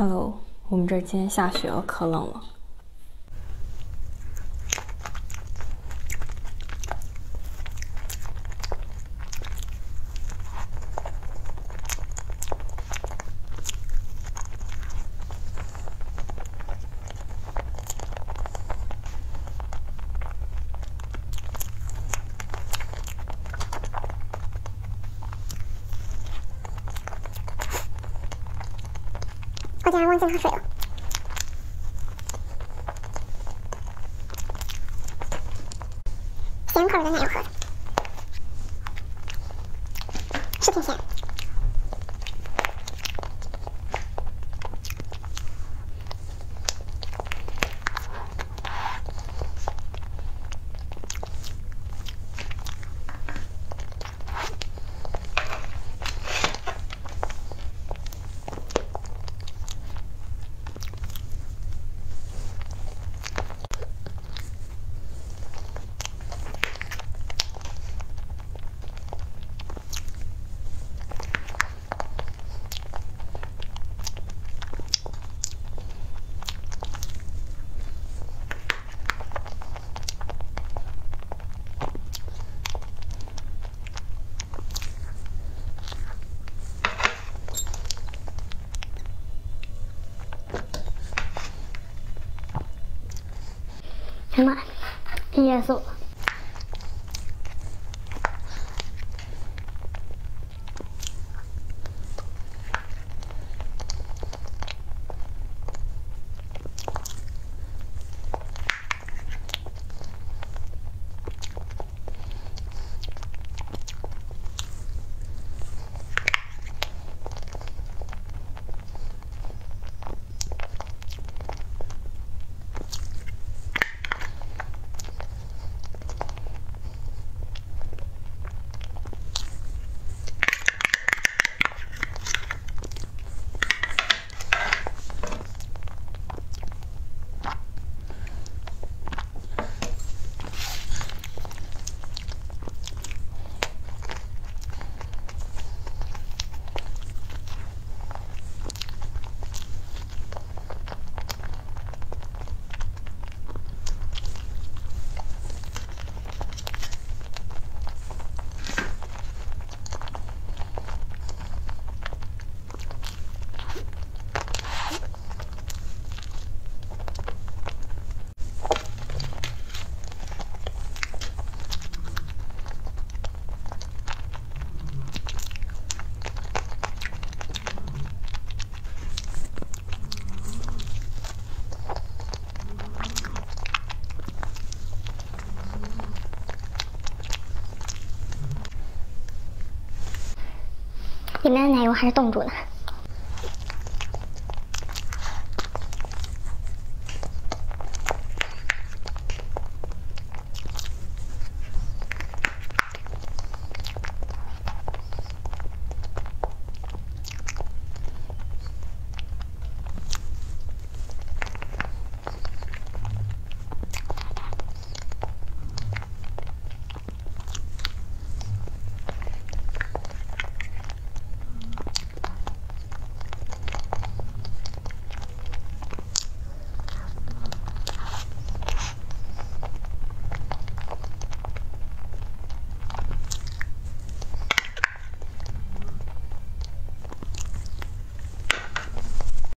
Hello，我们这儿今天下雪了，可冷了。我竟然忘记喝水了。甜口的奶油盒，是挺咸。まい。いや、そう。里面的奶油还是冻住的。